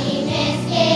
happiness is